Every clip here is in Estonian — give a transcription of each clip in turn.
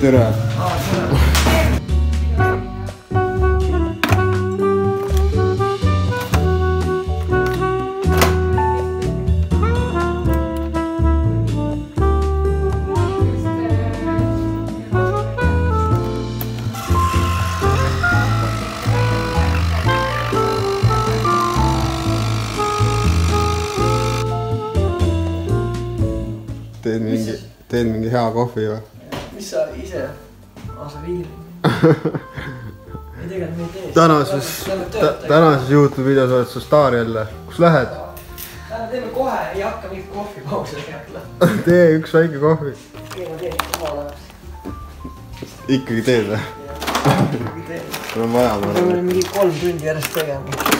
hallo. tere. teed mingi, teed mingi hea kohvi või? Mis sa ise, aa sa viilid. ei tegelikult me ei tee. tänases, tänases Youtube videos oled sa staar jälle, kus lähed? täna teeme kohe, ei hakka mingit kohvipausi tegema. tee üks väike kohvi. ei ma teen omal ajal. ikkagi teed või? mul on vaja, me peame mingi kolm tundi järjest tegema.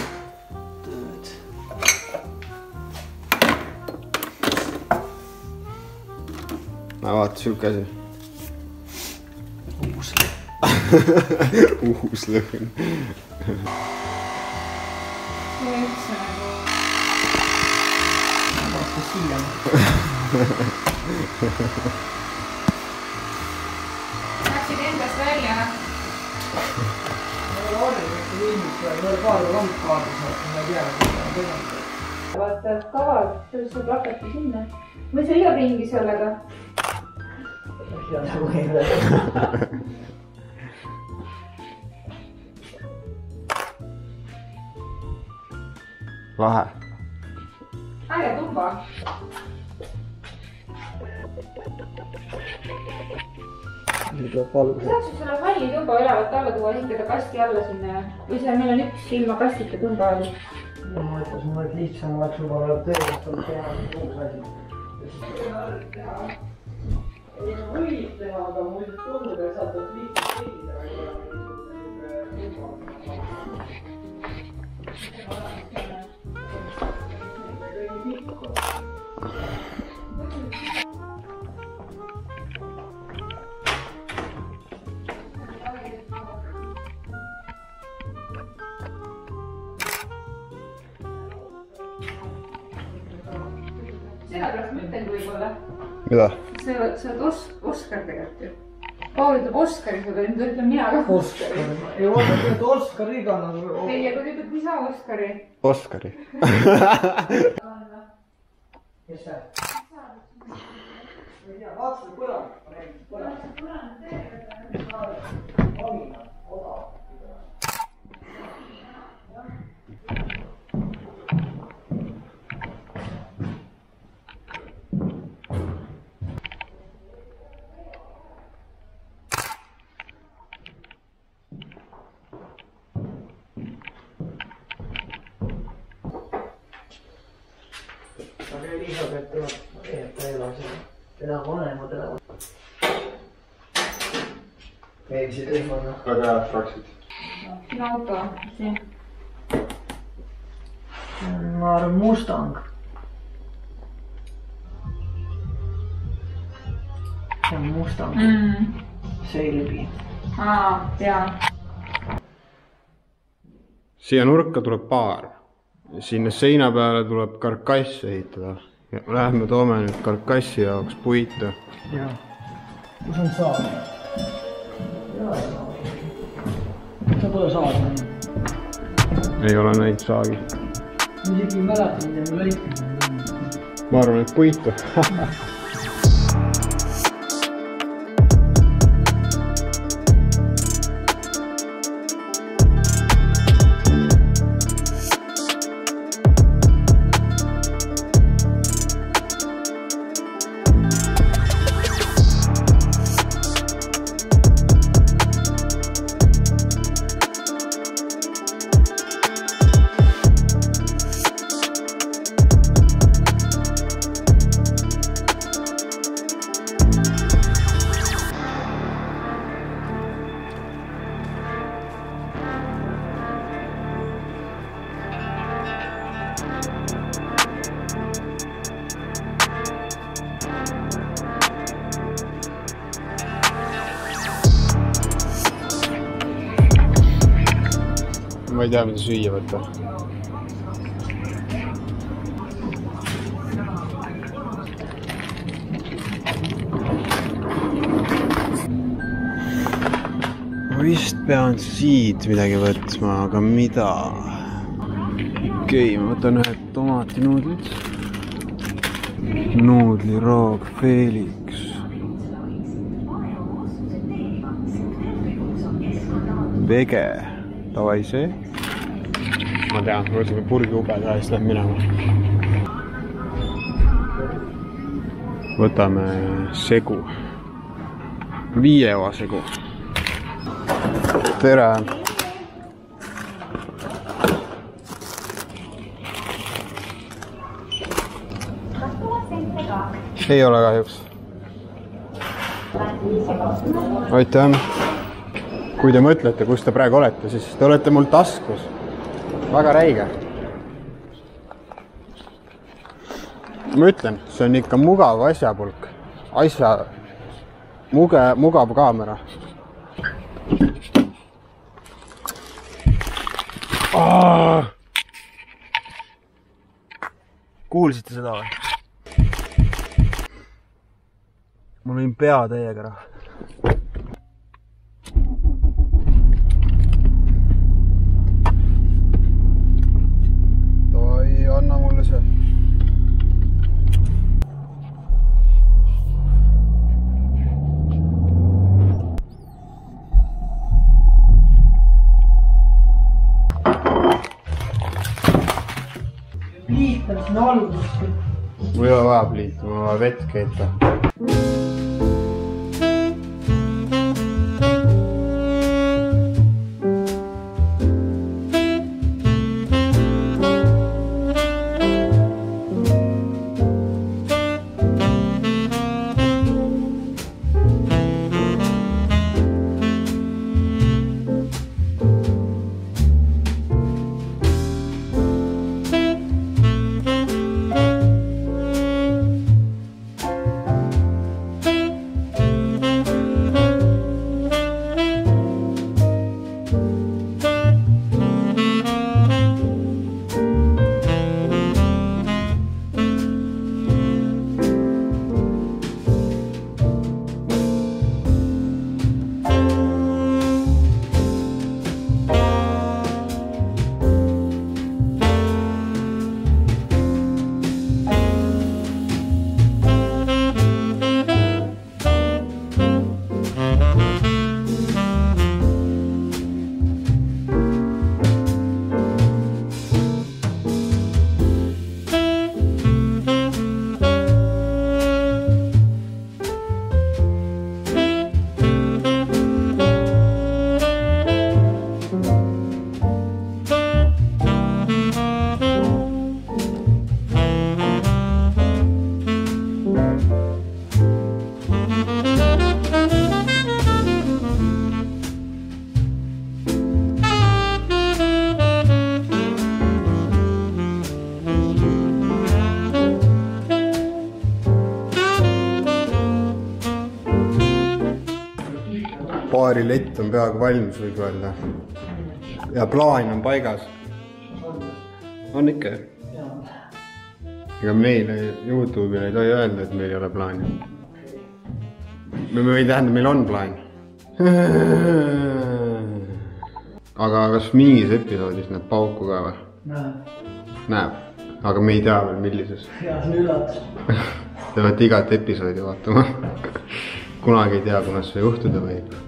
vaata siuke asi. Uus. uus lõhn. vaata siia. Läksid endast välja. ma ei ole harjunud, et ilmselt ma olen paar lamp kaardis, ma ei tea, mida ma tegema vaata kavad, sa plakati sinna. või sa jõuad ringi sellega. pean. nagu ei ole. lahe. äge tuba. nüüd tuleb valgus. saaks selle halli tuba ülevat alla tuua, ehitada kasti alla sinna või seal meil on üks ilma kastita tuba all. ma mõtlesin, et lihtsam oleks võib-olla tööst olla teha uus asi. Võib teha, aga mul tundub, et sealt oleks lihtsam sellepärast ma ütlengi võib-olla, mida? Sa oled, sa oled Os-, Oskar tegelikult ju. Paul ütleb Oskari, aga nüüd ütlen mina ka Oskar, ei ole, et Oskariga nagu. ei, aga ta ütleb ise Oskari. Oskari. kes see? ma ei tea, vaata seda põrandat, meeldisid rühmana? väga head praksid. sinu auto, siin. ma arvan Mustang. see on Mustang mm.. Sailbi. aa, tean. siia nurka tuleb baar. sinna seina peale tuleb karkass ehitada. Lähme toome nüüd karkassi jaoks puitu. jah. kus on saar? Pole saar näinud? ei ole näinud saagi. isegi ei mäleta, mida me lõikasime. ma arvan, et puitu. ma ei tea, mida süüa võtta. vist pean siit midagi võtma, aga mida? okei okay,, ma võtan ühed tomatinuudlid. nuudliroog Felix. vege, davai see. Ma tean, ma võtsin purgi ubeda ja siis lähen minema. võtame segu, viie oa segu. tere ei ole kahjuks. aitäh. kui te mõtlete, kus te praegu olete, siis te olete mul taskus. Väga räige. ma ütlen, see on ikka mugav asjapulk, asja, muge, mugav kaamera. kuulsite seda või? ma lõin pea täiega ära. Mul ei ole vaja mul on peaaegu valmis, võib öelda. ja plaan on paigas. on ikka ju? ega meile Youtube'ile ei tohi öelda, et meil ei ole plaani. või tähendab, meil on plaan. aga kas mingis episoodis näeb pauku ka või? näed, näeb, aga me ei tea veel, millises. hea, see on üllatus. Te peate igat episoodi vaatama. kunagi ei tea, kunas see juhtuda võib.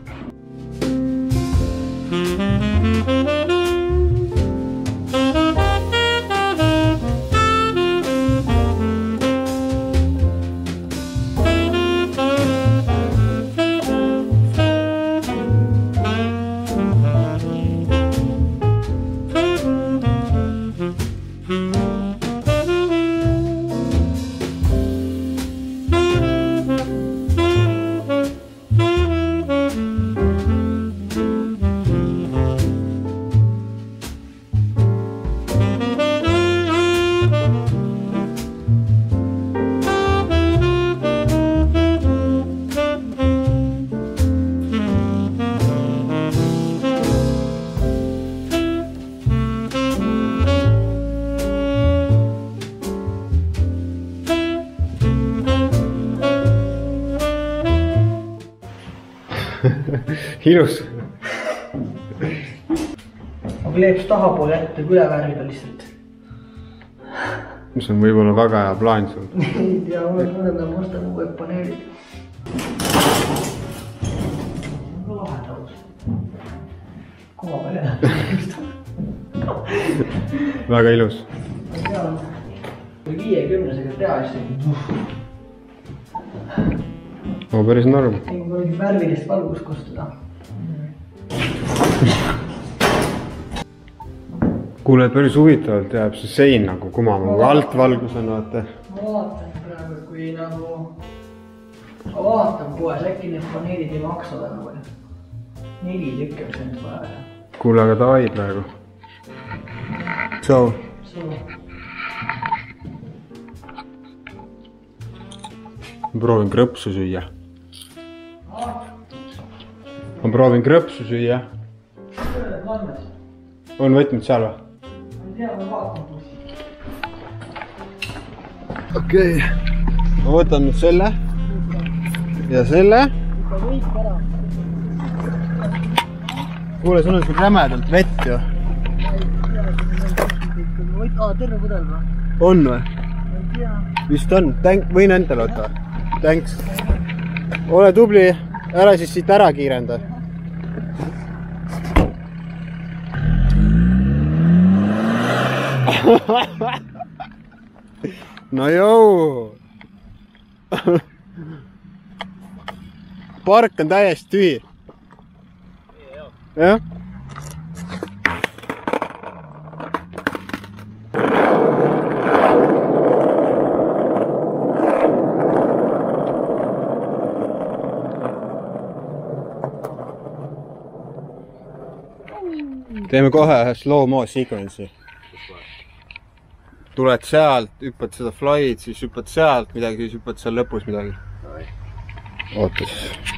Ilus. aga kleeps tahapoole jätta, üle värvida lihtsalt. mis on võib-olla väga hea plaan sul. ei tea, mõned on mustad uued paneelid. lahe tõus. koha peal väga ilus. ma tean, kui viiekümnesega teha, siis no päris norm. nagu mingi värvilist valgust kostuda. kuule, päris huvitavalt jääb see sein nagu kumama, alt valgus on, vaata. ma vaatan praegu, kui nagu, ma vaatan poes, äkki need paneelid ei maksa väga palju. neli tükki oleks ainult vaja kuule, aga davai praegu. tšau. proovin krõpsu süüa. Ma proovin krõpsu süüa. on võtmed seal või? ma ei tea, ma vaatan. okei okay.. ma võtan nüüd selle ja selle. kuule, sul on siin rämedalt vett ju. terve pudel või? on või? vist on, tänk, võin endale võtta? Thanks. ole tubli, ära siis siit ära kiirenda. no jõu. park on täiesti tühi. jah. Teeme kohe ühe slow-mo sequence'i. tuled sealt, hüppad seda fly'd, siis hüppad sealt midagi, siis hüppad seal lõpus midagi. oota siis.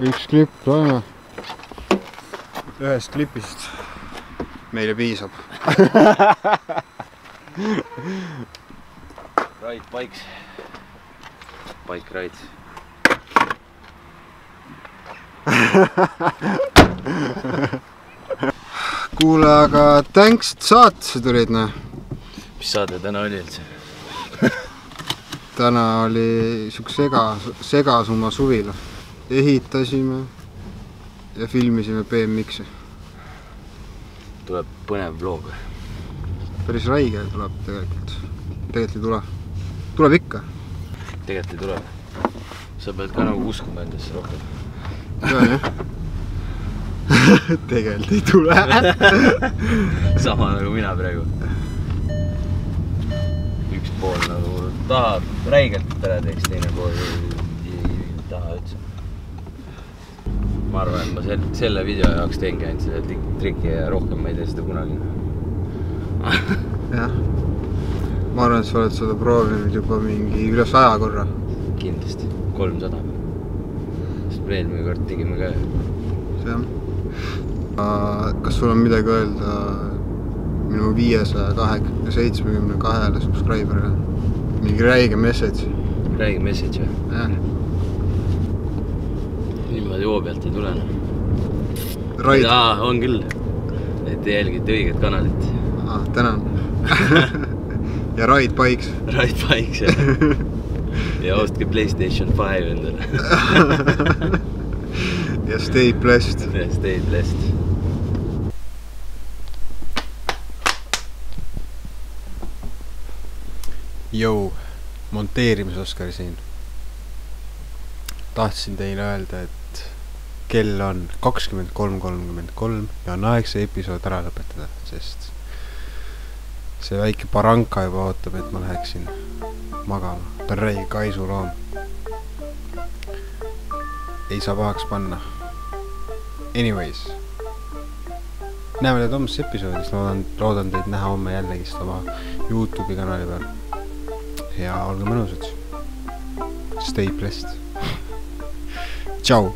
üks klipp loeme. ühest klipist meile piisab. Raid Paiks. Paik Raid. kuule, aga thanks, et saatesse tulid, noh. mis saade täna oli üldse? täna oli siuke sega, segasuma suvila. Ehitasime ja filmisime BMX-i. tuleb põnev vlog. päris räige tuleb tegelikult. tegelikult ei tule. tuleb ikka. tegelikult ei tule. sa pead ka nagu uskuma endasse rohkem. pean jah. tegelikult ei tule. sama nagu mina praegu. üks pool nagu tahab räigelt, ära teeks, teine pool ei, ei taha üldse. Ma arvan, ma sel-, selle video jaoks teengi ainult tik- triki ja rohkem ma ei tee seda kunagi. jah. ma arvan, et sa oled seda proovinud juba mingi üle saja korra. kindlasti, kolmsada. sest me eelmine kord tegime ka ju. jah. kas sul on midagi öelda minu viiesaja kahekümne, seitsmekümne kahele subscriber'ile? mingi räige message, räägi message või? jah. Hoo pealt ei tule noh. Raid, jaa, on küll. et te jälgite õiget kanalit. tänan. ja Raid Paiks. Raid Paiks ja, ja ostke Playstation five endale. ja Stay blessed. ja stay blessed. Jõu, monteerimis-Oskar siin. tahtsin teile öelda, et kell on kakskümmend kolm kolmkümmend kolm ja on aeg see episood ära lõpetada, sest see väike baranka juba ootab, et ma läheksin magama. ta on räige kaisuloom. ei saa pahaks panna. Anyways, näeme teid homses episoodis, loodan, loodan teid näha homme jällegist oma Youtube'i kanali peal ja olge mõnusad. Stay blessed. tšau.